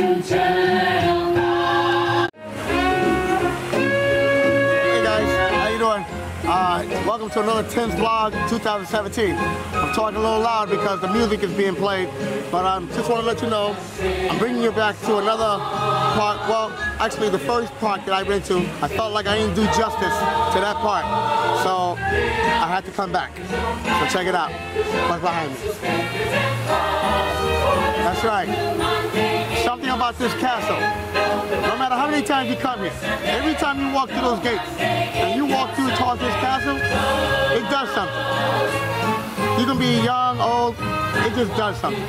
Hey guys, how you doing? Uh, welcome to another 10th vlog 2017. I'm talking a little loud because the music is being played, but I just want to let you know I'm bringing you back to another part. Well, actually, the first part that I went to, I felt like I didn't do justice to that part, so I had to come back. So check it out. What's behind me? That's right. Something about this castle. No matter how many times you come here, every time you walk through those gates and you walk through towards this castle, it does something. You can be young, old, it just does something.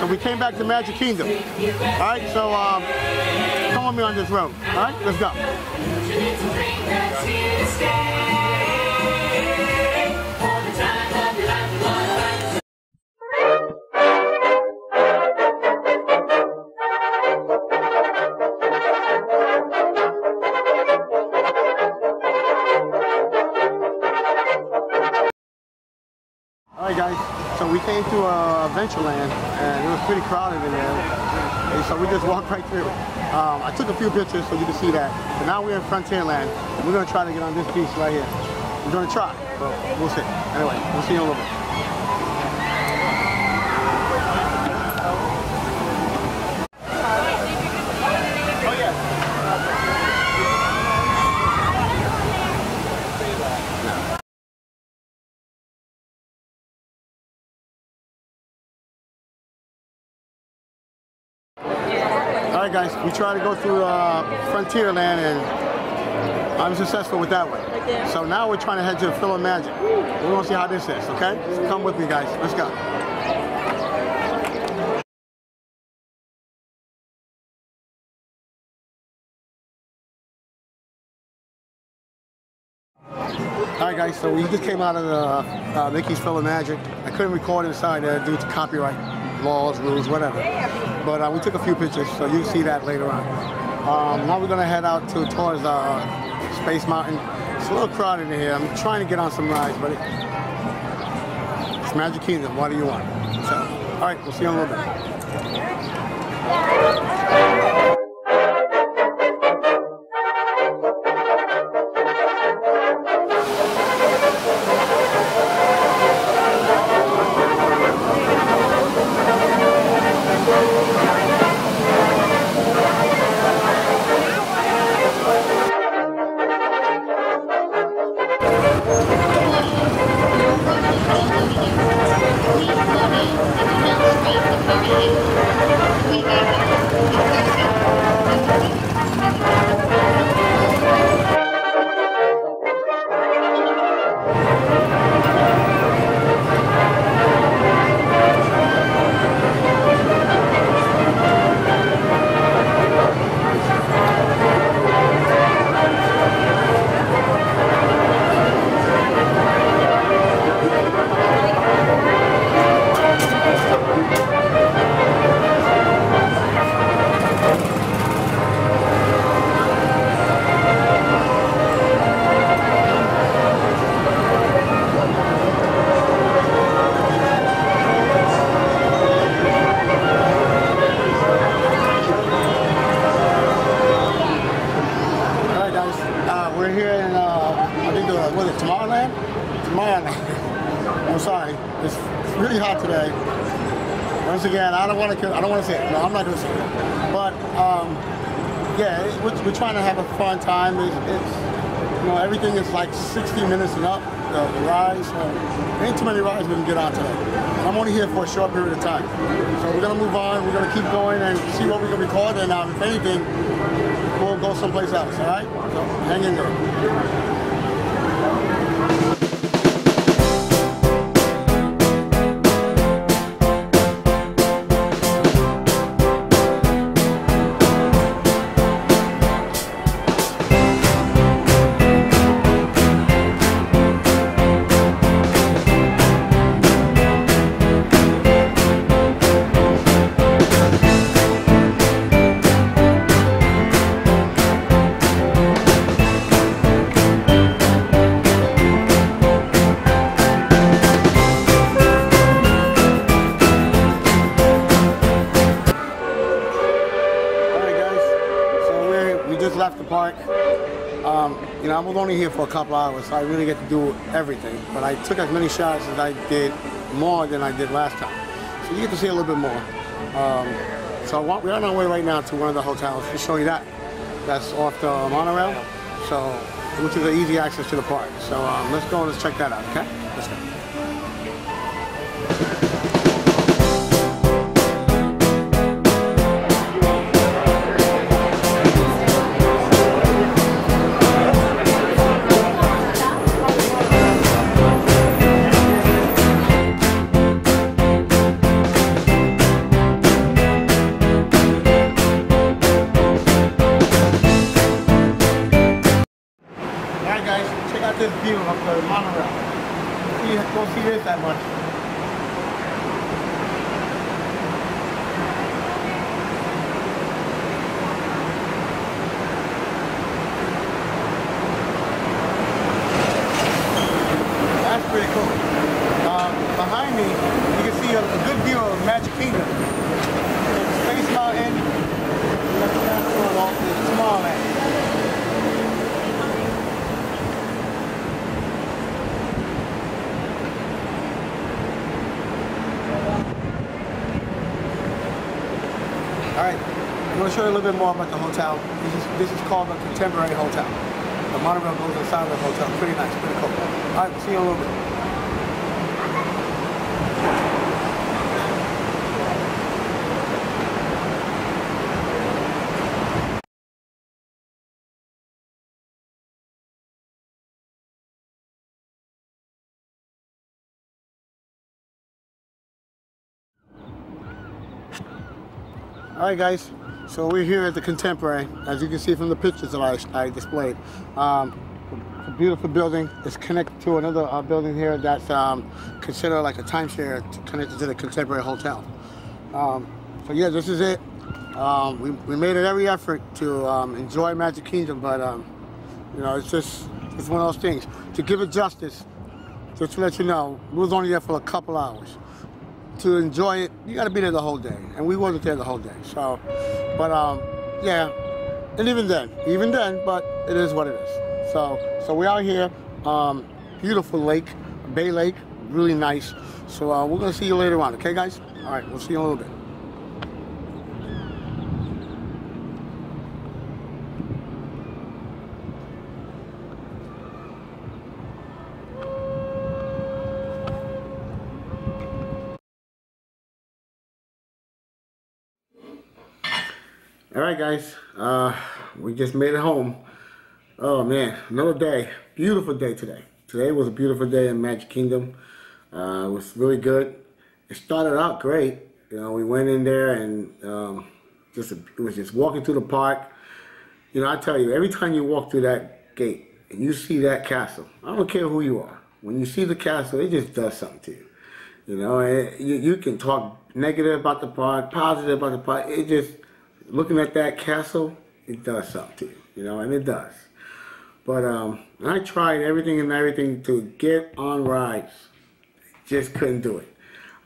So we came back to Magic Kingdom. All right, so um, come with me on this road. All right, let's go. Came to uh, Adventureland and it was pretty crowded in there. And so we just walked right through. Um, I took a few pictures so you can see that. But now we're in Frontierland. We're gonna try to get on this piece right here. We're gonna try, but we'll see. Anyway, we'll see you in a little bit. Right, guys, we tried to go through uh, Frontierland and I'm successful with that one. So now we're trying to head to PhilharMagic. We want to see how this is, okay? So come with me, guys. Let's go. All right, guys, so we just came out of the uh, Mickey's PhilharMagic. I couldn't record inside there due to copyright laws, rules, whatever. But uh, we took a few pictures, so you'll see that later on. Um, now we're gonna head out to towards uh, Space Mountain. It's a little crowded in here. I'm trying to get on some rides, but it's Magic Kingdom. What do you want? So, all right, we'll see you in a little bit. I'm sorry. It's, it's really hot today. Once again, I don't want to. I don't want to say it. No, I'm not going to say it. But um, yeah, it, we're, we're, trying to have a fun time. It's, it's, you know everything is like 60 minutes and up. The, the rides. So ain't too many rides we can get on today. I'm only here for a short period of time. So we're gonna move on. We're gonna keep going and see what we can record. And um, if anything, we'll go someplace else. All right. So hang in there. Only here for a couple hours, so I really get to do everything. But I took as many shots as I did, more than I did last time. So you get to see a little bit more. Um, so we're on our way right now to one of the hotels to show you that. That's off the monorail, so which is an easy access to the park. So um, let's go and let's check that out, okay? Let's go. View of the monorail. You go see this that much. All right, I'm going to show you a little bit more about the hotel. This is, this is called the Contemporary Hotel. The monorail goes inside of the hotel. Pretty nice, pretty cool. All right, see you in a little bit. All right, guys. So we're here at the Contemporary, as you can see from the pictures that I, I displayed. Um, a beautiful building. It's connected to another uh, building here that's um, considered like a timeshare connected to the Contemporary Hotel. Um, so yeah, this is it. Um, we, we made it every effort to um, enjoy Magic Kingdom, but um, you know, it's just it's one of those things. To give it justice, just to let you know, we was only there for a couple hours to enjoy it, you got to be there the whole day, and we wasn't there the whole day. So, but um, yeah, and even then, even then, but it is what it is. So, so we out here, um, beautiful lake, Bay Lake, really nice. So uh, we're gonna see you later on, okay, guys? All right, we'll see you in a little bit. All right, guys. Uh, we just made it home. Oh man, another day. Beautiful day today. Today was a beautiful day in Magic Kingdom. Uh, it was really good. It started out great. You know, we went in there and um, just it was just walking through the park. You know, I tell you, every time you walk through that gate and you see that castle, I don't care who you are. When you see the castle, it just does something to you. You know, and you, you can talk negative about the park, positive about the park. It just looking at that castle, it does something you, know, and it does. But um, I tried everything and everything to get on rides. Just couldn't do it.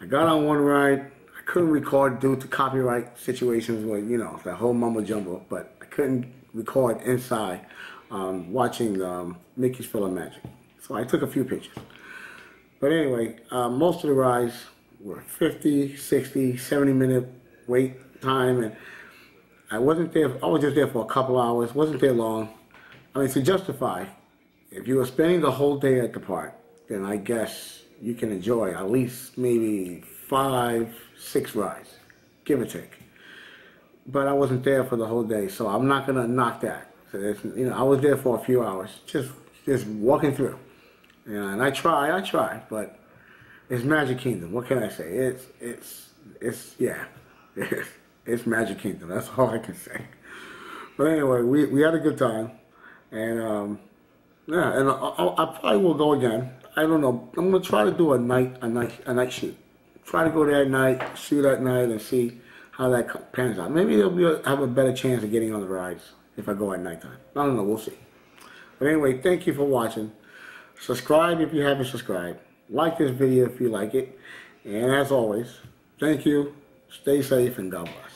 I got on one ride. I couldn't record due to copyright situations where, you know, the whole mumbo jumbo, but I couldn't record inside um, watching um, Mickey's PhilharMagic. So I took a few pictures. But anyway, uh, most of the rides were 50, 60, 70 minute wait time. and I wasn't there, I was just there for a couple hours, wasn't there long. I mean, to justify, if you were spending the whole day at the park, then I guess you can enjoy at least maybe five, six rides, give or take. But I wasn't there for the whole day, so I'm not gonna knock that. So you know, I was there for a few hours, just just walking through. And I try, I try, but it's Magic Kingdom. What can I say? It's it's it's yeah. It's Magic Kingdom. That's all I can say. But anyway, we, we had a good time, and um, yeah, and I, I, I probably will go again. I don't know. I'm gonna try to do a night a night a night shoot. Try to go there at night, shoot at night, and see how that pans out. Maybe they'll be have a better chance of getting on the rides if I go at nighttime. I don't know. We'll see. But anyway, thank you for watching. Subscribe if you haven't subscribed. Like this video if you like it. And as always, thank you. Stay safe and God bless.